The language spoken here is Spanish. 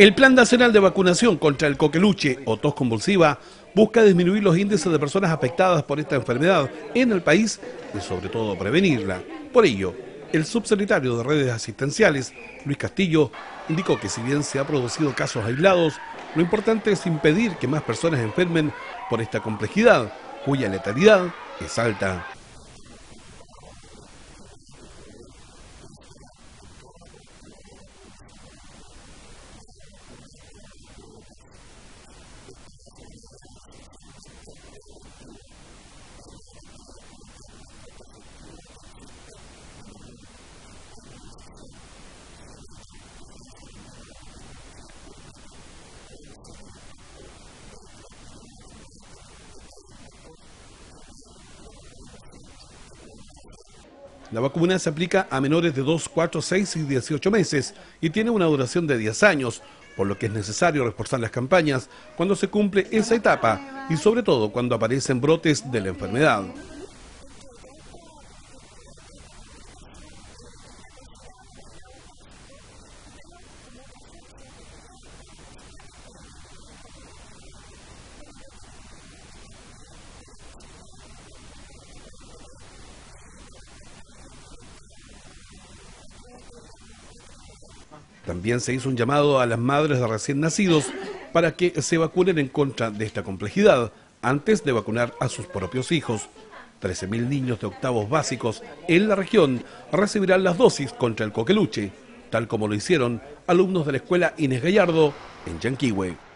El Plan Nacional de Vacunación contra el coqueluche o tos convulsiva busca disminuir los índices de personas afectadas por esta enfermedad en el país y sobre todo prevenirla. Por ello, el subsecretario de redes asistenciales, Luis Castillo, indicó que si bien se han producido casos aislados, lo importante es impedir que más personas enfermen por esta complejidad, cuya letalidad es alta. La vacuna se aplica a menores de 2, 4, 6 y 18 meses y tiene una duración de 10 años, por lo que es necesario reforzar las campañas cuando se cumple esa etapa y sobre todo cuando aparecen brotes de la enfermedad. También se hizo un llamado a las madres de recién nacidos para que se vacunen en contra de esta complejidad antes de vacunar a sus propios hijos. 13.000 niños de octavos básicos en la región recibirán las dosis contra el coqueluche, tal como lo hicieron alumnos de la escuela Inés Gallardo en Yanquihue.